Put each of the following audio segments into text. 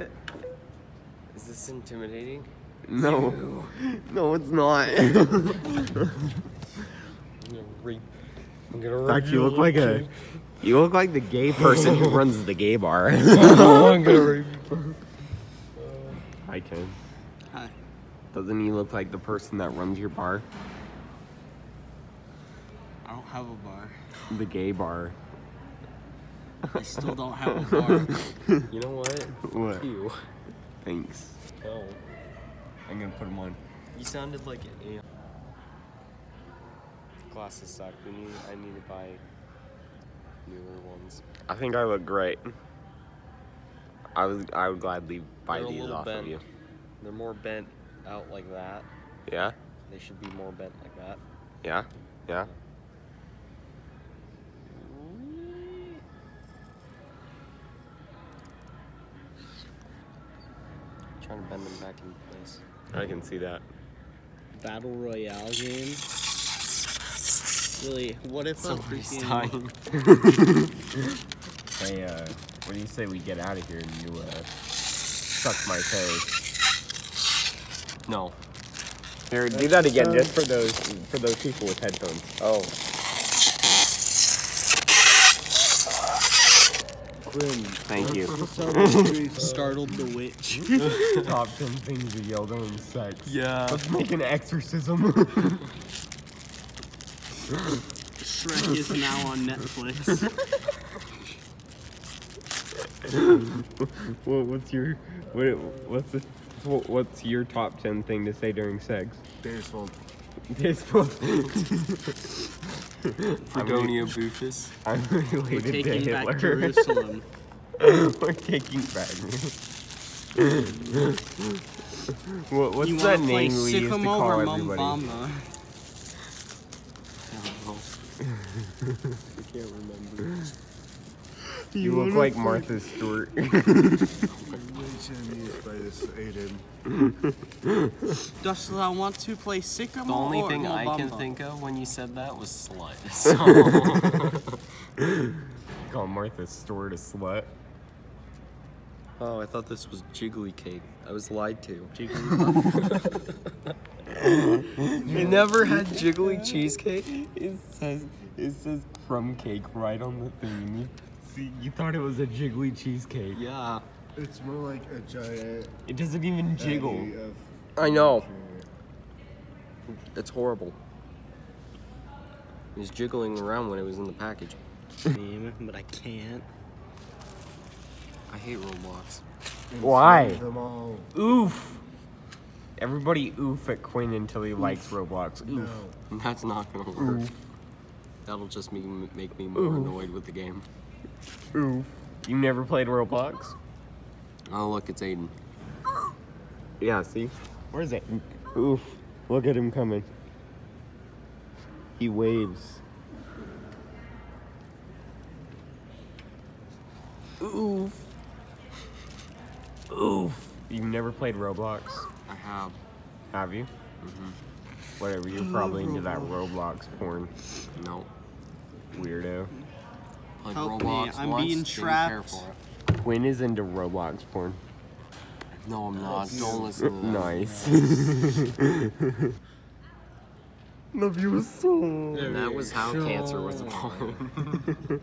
What? Is this intimidating? No. No, it's not. I'm gonna rape. I'm gonna rape fact, you look like a. You look like the gay person who runs the gay bar. I'm gonna rape. Hi, Ken. Hi. Doesn't he look like the person that runs your bar? I don't have a bar. The gay bar. I still don't have a bar. You know what? What? You. Thanks. Oh. I'm gonna put him on. You sounded like a. Glasses suck. We need. I need to buy newer ones. I think I look great. I was. I would gladly buy They're these off bent. of you. They're more bent out like that. Yeah. They should be more bent like that. Yeah. Yeah. Trying to bend them back into place. I can see that. Battle Royale game. Really, what if a Somebody's freaking dying. Hey, uh, what do you say we get out of here and you uh, suck my toes? No. Here, do that again, just for those for those people with headphones. Oh. Grim Thank you. startled the witch? Top ten things you yell during sex. Yeah. Let's make an exorcism. Shrek is now on Netflix. what, what's your what, what's the what, what's your top ten thing to say during sex? Baseball. Baseball. Fredonia Bufus. I'm We're related to taking back Jerusalem. We're taking back. what, what's you that name we used to call or everybody? Mumbamba? I can't remember. You look like Martha Stewart. Way Chinese by this Aiden. Does I want to play Sycamore The only or thing I can think of when you said that was slut. So. Call Martha Stewart a slut. oh, I thought this was jiggly cake. I was lied to. You never had jiggly cheesecake? It says it says crumb cake right on the thing. You, see, you thought it was a jiggly cheesecake. Yeah. It's more like a giant It doesn't even jiggle. I know. It's horrible. It was jiggling around when it was in the package. Name, but I can't. I hate Roblox. and Why? Them all. Oof. Everybody oof at Quinn until he likes Roblox. No. That's not gonna work. That'll just make, make me more annoyed with the game. Oof. You never played Roblox? Oh, look, it's Aiden. Yeah, see? Where's it? Oof. Look at him coming. He waves. Oof. Oof. You've never played Roblox, I have. have you? Mm-hmm. Whatever, you're probably into that Roblox porn, No. weirdo. Played Help me, I'm once, being trapped. Quinn is into Roblox porn. No, I'm not. Don't listen to that. Nice. Love you so. And that was how cancer was born.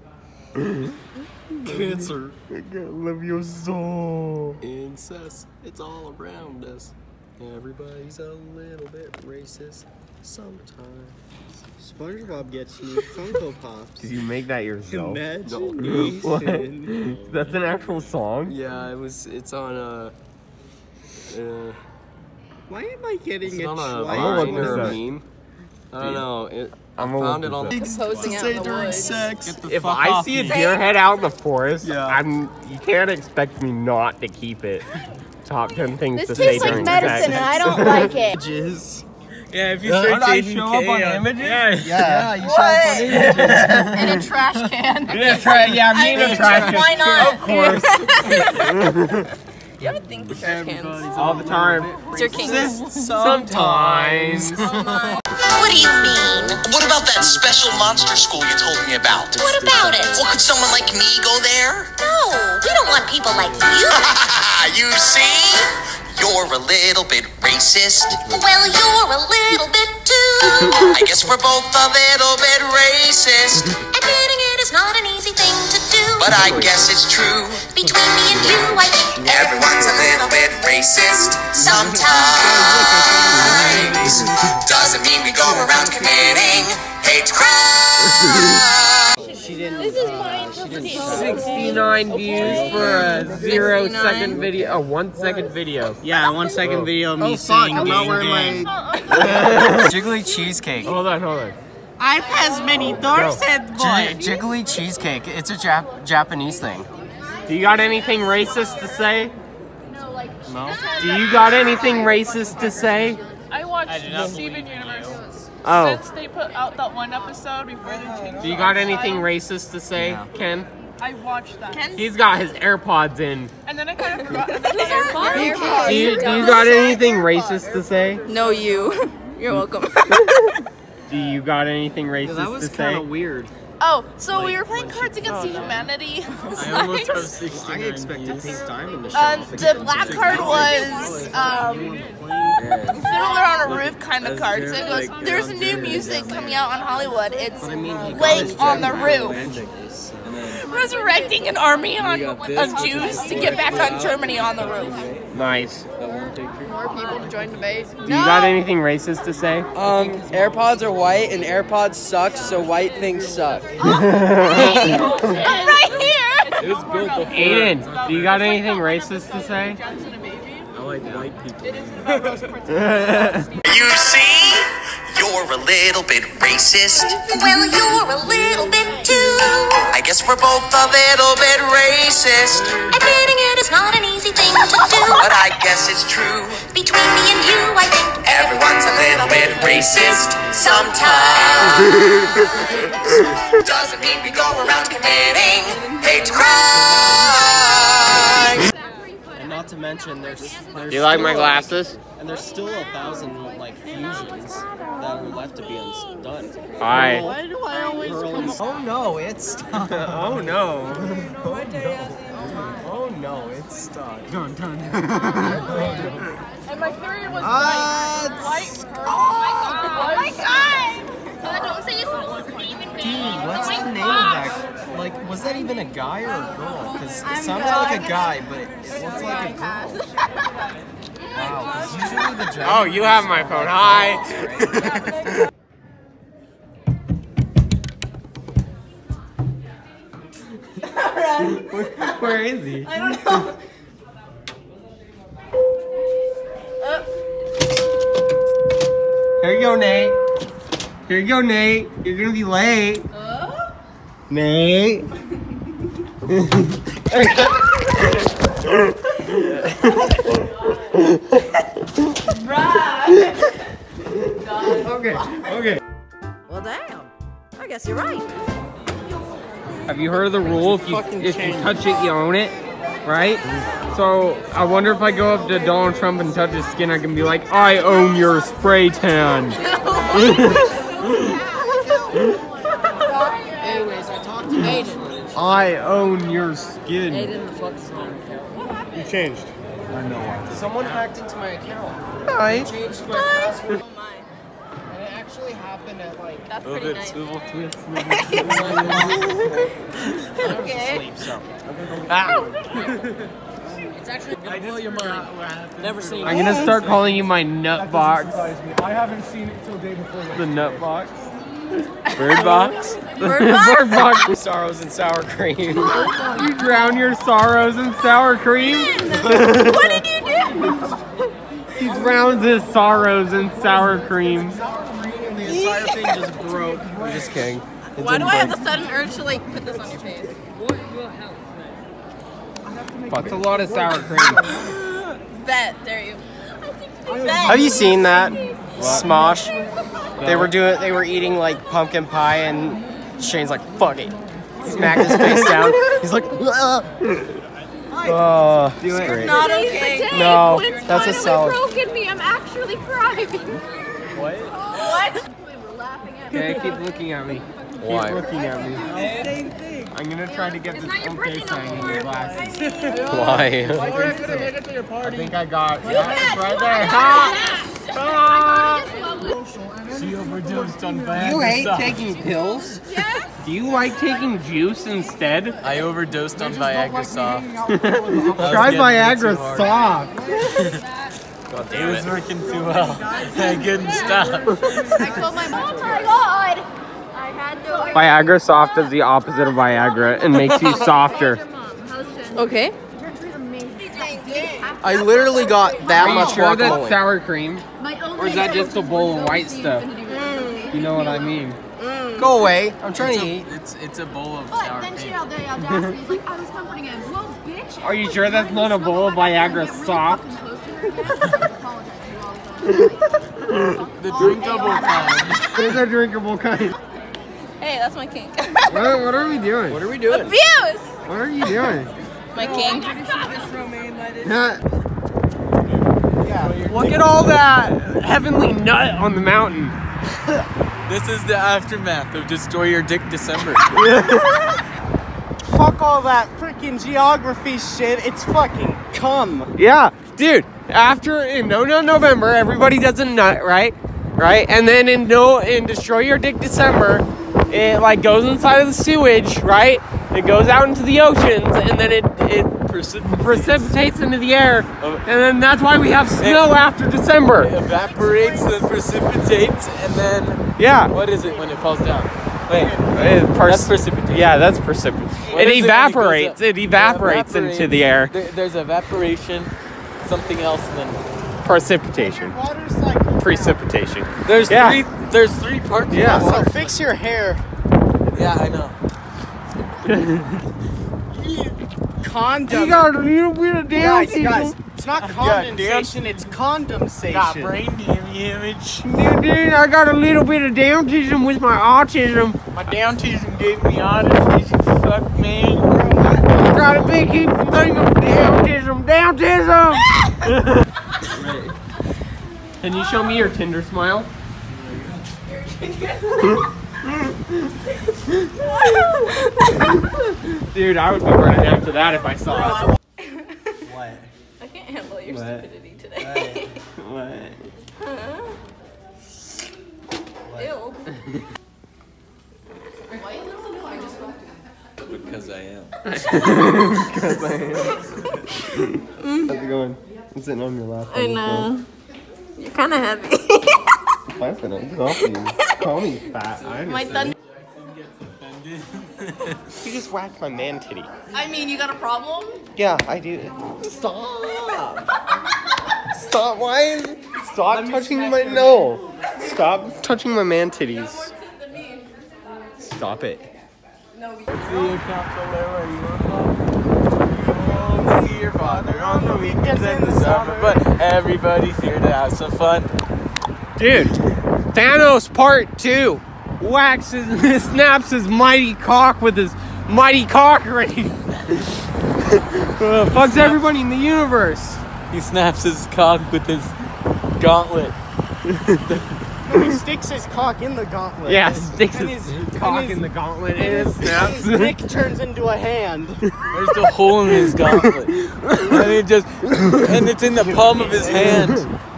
cancer. Love you so. Incest. It's all around us. Everybody's a little bit racist sometimes. SpongeBob gets new Funko Pops. Did you make that yourself? What? Imagination. That's an actual song? Yeah, it was. It's on a. Uh, Why am I getting it's a on a trial? Vine or a up. meme. I don't know. It, I I'm gonna found look it on. this Posing out in the woods. sex. The If I off see a deer head out in the forest, Yeah. I'm. You can't expect me not to keep it. Top ten things This to say during sex. This tastes like during medicine, sex. and I don't like it. Jizz. Yeah, if you search don't I Aiden show K up on on- images? Yeah, Yeah, you What? In a trash can. yeah, try, yeah, me I and a trash can. why not? Of course, You have a thing for trash cans. all the time. It's your king. Sometimes. Oh. What do you mean? What about that special monster school you told me about? What about it? Well, could someone like me go there? No, we don't want people like you. you see? You're a little bit racist. Well, you're a little bit too. I guess we're both a little bit racist. Admitting it is not an easy thing to do. But I guess it's true. Between me and you, I think Everyone's a little bit racist sometimes. Doesn't mean we go around committing 69 views for a zero second video, a one second video. Yeah, one second oh. video of me Oh fuck, saying I'm not wearing my. Jiggly cheesecake. Hold on, hold on. I press many doors and boy. J- jiggly cheesecake. It's a Jap- Japanese thing. Do you got anything racist to say? No. Like. No. Do you got anything racist to say? I watched Steven Universe Oh. since they put out that one episode before they changed. Do you got anything racist to say, Ken? I watched that. He's got his AirPods in. And then I kind of forgot. And then the Do you, do you got anything racist to say? No, you. You're welcome. Do you got anything racist to say? That was to kind say? of weird. Oh, so we were playing Cards Against Humanity. I almost have I expected views. Pink Diamond to show Um, the black card was um, Fiddler on a Roof kind of card. So it goes, there's new music coming out on Hollywood. It's Lake on the Roof. Resurrecting an army on, of Jews to get back on Germany on the roof. Nice. More people to join debate. Do you got anything racist to say? Um, AirPods are white and AirPods suck, so white things suck. right here! Aiden, do you got anything racist to say? I like white people. You see? You're a little bit racist. Well, you're a little bit too. I guess we're both a little bit racist. Admitting it is not an easy thing to do. But I guess it's true. Between me and you, I think Everyone's a little bit racist sometimes. Doesn't mean we go around committing mention, there's. there's Do you like my a- glasses? And there's still a thousand like fusions that are left to be undone. Hi. Why do I always Oh no, it's stuck. Oh no. Oh no. Oh no, it's stuck. Dun dun. And my theory was Ah, white. it's- White. Oh my god! Don't say it's Dude, what's the name of that? Like, was that even a guy or a girl? Because it sounded like a guy, but it, it looks like a girl. Wow, 'cause usually the. Oh, you have my phone. Hi. Where is he? I don't know. Here you go, Nate. Here you go, Nate. You're gonna be late. Nate. okay, okay. Well, damn. I guess you're right. Have you heard of the rule? If you if you touch it, you own it, right? So I wonder if I go up to Donald Trump and touch his skin, I can be like, I own your spray tan. Anyways, I talked to Aiden. I own your skin. Aiden, the fuck is wrong? You changed. I know why. Someone hacked into my account. Hi. Changed my password. And it actually happened at like. That's oh, pretty nice. Swivel twist. Okay. So. Ah! It's actually gonna blow your mind. Never seen I'm gonna start calling you my nut box. I haven't seen it till day before. The nut box. Bird box. Bird box? Bird box. Sorrows and sour cream. you drown your sorrows in sour cream. what did you do? He drowns his sorrows in sour cream. Sour cream and The entire thing just broke. I'm just kidding. It Why do didn't I have break. the sudden urge to like put this on your face? Fuck, a lot of sour cream. Bet, dare you? Bet. Have you seen that? Smosh. They were doing. They were eating like pumpkin pie, and Shane's like, "Fuck it." Smacked his face down. He's like, "Ugh." "Oh, it's You're great." not okay. No, that's a solid. broken me. I'm actually crying. What? Okay, keep looking at me. Why? Keep looking at me. I'm gonna try to get this okay sign in your glasses. Why? I think I got yeah, it's right there. Ha! She overdosed on Viagra you hate soft. taking pills? Do you like taking juice instead? I overdosed on Viagra soft. Try Viagra soft. It was working too well. I couldn't stop. I told my mom. Oh my god! I had to. Viagra soft is the opposite of Viagra and makes you softer. Okay. I literally got that Are you much sure that's guacamole. sour cream? Or is that just a bowl of white stuff? You know what I mean? Go away. I'm trying to eat. It's it's a bowl of But sour then she cream. had the audacity. He's like, I was comforting him. Whoa, bitch. Are you sure that's not a bowl of Viagra soft? The drinkable kind. It's a drinkable kind. Hey, that's my kink. What, what are we doing? What are we doing? Abuse! What are you doing? My kink. Oh, Look at all that heavenly nut on the mountain. This is the aftermath of Destroy Your Dick December. Fuck all that freaking geography shit. It's fucking cum. Yeah, dude. After in No No November, everybody does a nut, right? Right, and then in No in Destroy Your Dick December, it like goes inside of the sewage, right? It goes out into the oceans, and then it it precipitates into the air, oh. and then that's why we have snow after December. Evaporates, then precipitates, and then Yeah. what is it when it falls down? Wait, It pers- that's precipitation. Yeah, that's precipitation. It, It is when evaporates. It evaporates into the air. There- there's evaporation, something else, then Precipitation. Precipitation. there's Yeah. three. There's three parts. Yeah. Of So water. fix your hair. Yeah, I know. Condom. You got a little bit of damn guys, guys, it's not condensation, it's condensation. Got brain damage. Dude, dude, I got a little bit of autism with my autism. My downism gave me autism. Fuck man. I got a big heap of thing of autism. Autism! Can you show me your Tinder smile? Dude, I would be running after that if I saw it. What? I can't handle your What? stupidity today. What? Huh? Ew. Why you listen to I just walked in? Because I am. because I am. How's it going? I'm sitting on your lap. I know. You're kind of heavy. I'm sitting on top of you. Call me fat. I My thun- You just whacked my man titty. I mean, you got a problem? Yeah, I do. Stop. Stop. Why? is- Stop touching my no. Stop touching my man titties. Stop it. See your counselor where you were See your father on the weekends and the summer, but everybody's here to have some fun. Dude, Thanos Part 2 waxes snaps his mighty cock with his mighty cock ring. uh, fucks everybody in the universe. He snaps his cock with his gauntlet. He sticks his cock in the gauntlet. Yeah, sticks And his and cock his- in the gauntlet and his, snaps. his dick turns into a hand. There's a hole in his gauntlet, and it just and it's in the palm of his hand,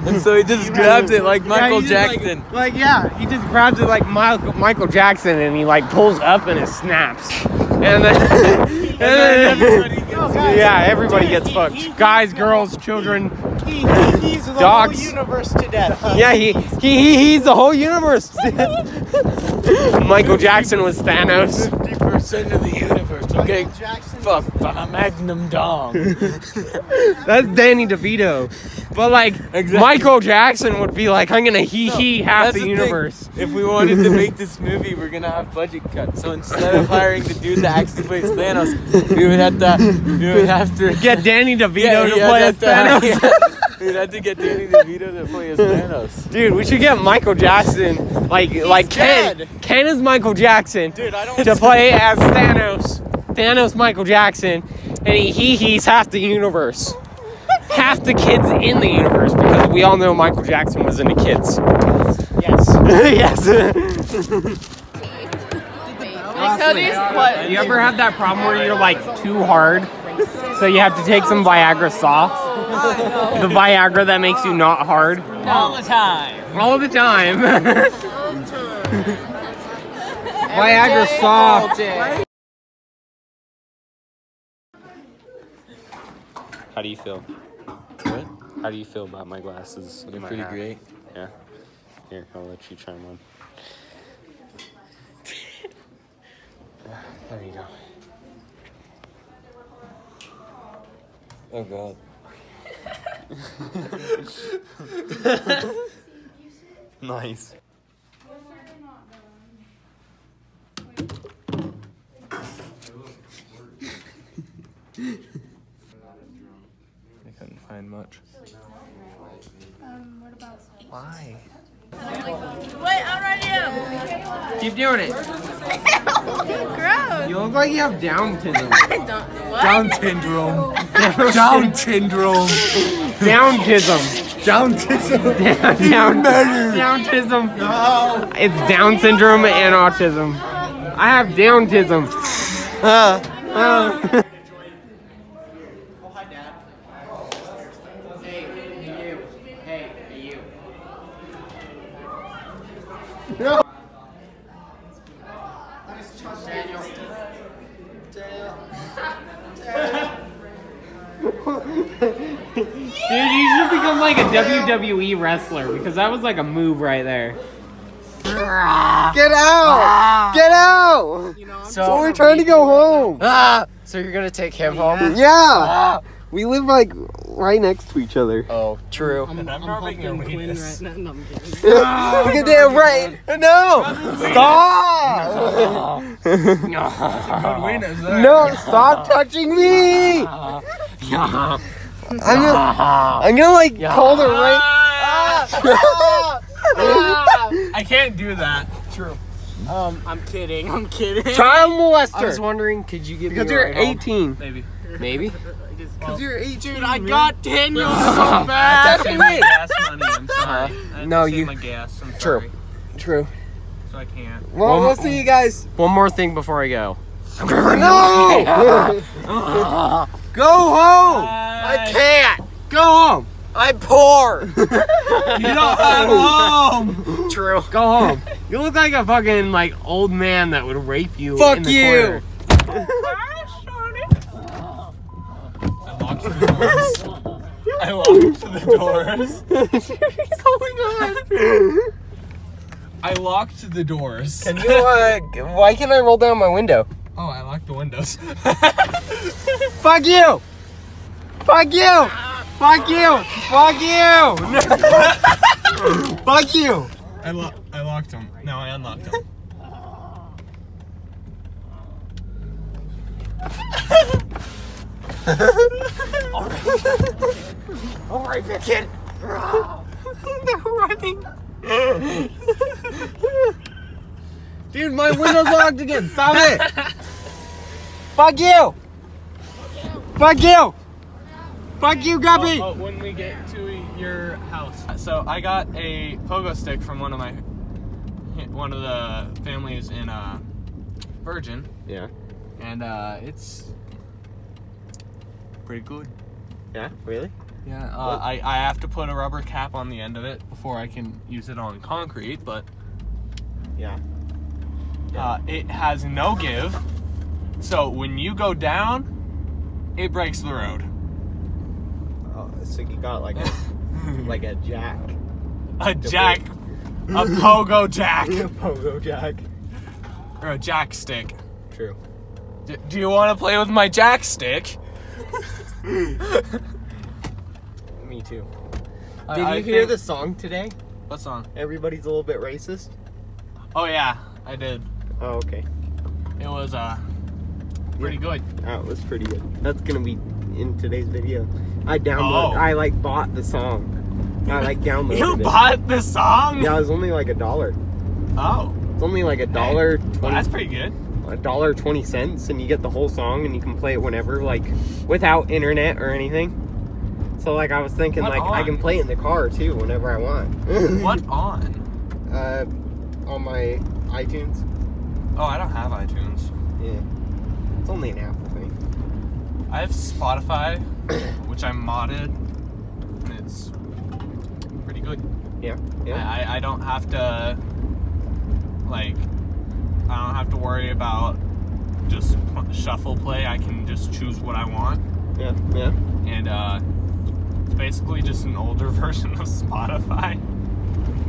and so he just grabs it like Michael he just, like- Jackson. Like, yeah, he just grabs it like Michael, Michael Jackson and he like pulls up and it snaps. And then, and then everybody gets yeah, everybody gets fucked. Guys, girls, children. He, he, he's the Dogs. whole universe to death. Yeah, he, he, he he's the whole universe. Michael Jackson was Thanos. Fifty percent of the universe. Okay, Jackson. fuck, fuck, Magnum Dong. That's Danny DeVito. But like Exactly. Michael Jackson would be like, I'm gonna hee hee half That's the, thing. universe. If we wanted to make this movie, we're gonna have budget cuts. So instead of hiring the dude that actually plays Thanos, we would have to, we would have to Get Danny DeVito Yeah, to play as Thanos. yeah. We'd have to get Danny DeVito to play as Thanos. Dude, we should get Michael Jackson, like like Ken. dead. Ken is Michael Jackson Dude, I don't. to play as Thanos. Thanos, Michael Jackson, and he he he's half the universe, half the kids in the universe because we all know Michael Jackson was into kids. yes. Cody's what? You ever have that problem where you're like too hard? So you have to take some Viagra soft? The Viagra that makes you not hard? All the time. All the time. Viagra soft. How do you feel? What? How do you feel about my glasses? They're pretty hat? great. Yeah. Here, I'll let you try one. There you go. Oh god. nice. I couldn't find much. Why? Wait, I'm ready. Keep doing it. Gross. You look like you have Down syndrome. I don't. Down syndrome. Down syndrome. Downism. Down syndrome. Down, down, downism. No. It's Down syndrome and autism. I have Downism. Uh, uh. Dude, you should become like a WWE wrestler because that was like a move right there. Get out! Get out! So, we're trying to go home. Ah! So you're gonna take him home? Yeah. We live like right next to each other. Oh, true. I'm, I'm helping Quinn right now. No, I'm kidding. Look at that right. No! Stop! no, stop touching me! I'm gonna, I'm gonna like call the right. I can't do that. True. Um, I'm kidding. I'm kidding. Child molester. I was wondering, could you give Because me a you're ride home? 18. Maybe. Maybe. Because you're 18. Dude, I got Daniel so bad. That's my gas money. I'm sorry. I had No, to save you- my gas. I'm True. sorry. True. So I can't. Well, we'll see you guys. One more thing before I go. No! Go home! I can't. Go home! I'm poor. You don't have a home. True. Go home. You look like a fucking like old man that would rape you. Fuck in the you. I locked the doors. I locked the doors. He's holding on. I locked the doors. Can you, uh, why can't I roll down my window? Oh, I locked the windows. Fuck you! Fuck you! Fuck you! Fuck you! Fuck you! I, lo- I locked them. No, I unlocked them. Alright, kid. They're running. Dude, my window's locked again. Stop it. Fuck you. Fuck you. Fuck you, Guppy. Oh, oh, when we get to your house. So I got a pogo stick from one of my one of the families in uh, Virgin, Yeah. and uh, it's pretty good. Yeah, really? Yeah, uh, I, I have to put a rubber cap on the end of it before I can use it on concrete, but Yeah. uh, it has no give. So when you go down, it breaks the road. Oh, so you got like a, like a jack. A jack, a pogo jack, a Pogo jack. or a jack stick. True. D- do you want to play with my jack stick? Me too. Did I you hear think- the song today? What song? Everybody's a little bit racist. Oh yeah, I did. Oh, okay. It was uh pretty good. That was pretty good. That's gonna be in today's video. I downloaded. Oh. I like bought the song. I like downloaded You it. bought the song? Yeah, it was only like a dollar. Oh, It's only like a dollar well, that's pretty good. a dollar twenty cents, and you get the whole song, and you can play it whenever, like without internet or anything. So like I was thinking, What like I can play it in the car too, whenever I want. What on? uh, on my iTunes? Oh, I don't have iTunes. Yeah. It's only an Apple thing. I have Spotify, which I modded, and it's pretty good. Yeah. Yeah. I, I- I don't have to, like, I don't have to worry about just shuffle play. I can just choose what I want. Yeah. Yeah. And, uh, it's basically just an older version of Spotify.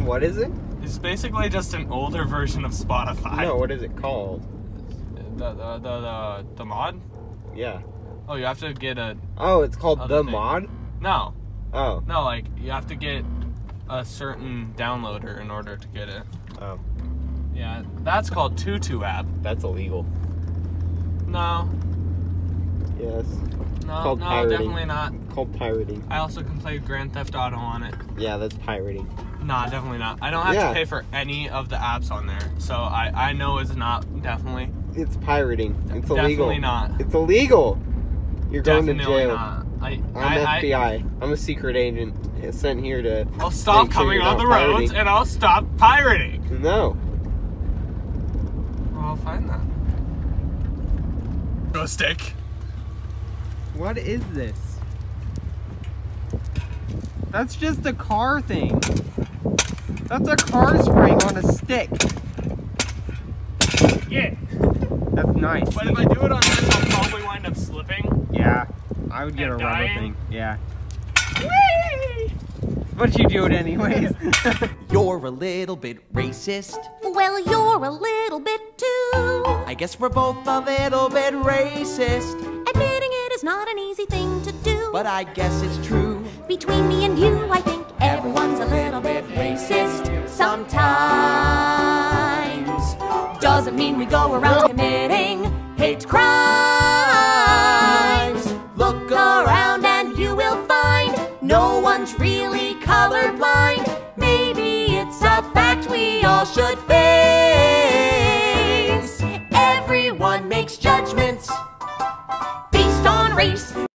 What is it? It's basically just an older version of Spotify. No, what is it called? The, the, the, the, the mod? Yeah. Oh, you have to get a. Oh, it's called The thing. Mod? No. Oh. No, like, you have to get a certain downloader in order to get it. Oh. Yeah, that's called Tutu app. That's illegal. No, Yes. no, no, pirating. definitely not. Called pirating. I also can play Grand Theft Auto on it. Yeah, that's pirating. Nah, definitely not. I don't have Yeah. to pay for any of the apps on there, so I I know it's not definitely. It's pirating. It's illegal. Definitely illegal. not. It's illegal. You're going to Definitely jail. not. I, I'm I, I, FBI. I'm a secret agent sent here to. I'll stop make sure coming you're on not the roads and I'll stop pirating. No. Well, I'll find that. Go stick. What is this? That's just a car thing. That's a car spring on a stick. Yeah. That's nice. But if I do it on this, I'll probably wind up slipping. Yeah, I would get a And rubber dying? thing. Yeah. But you do it anyways. You're a little bit racist. Well, you're a little bit too. I guess we're both a little bit racist. Admitting it is not an easy thing to do. But I guess it's true. Between me and you, I think everyone's a little bit racist sometimes doesn't mean we go around committing hate crimes. Look around and you will find no one's really colorblind. Maybe it's a fact we all should face. Everyone makes judgments based on race.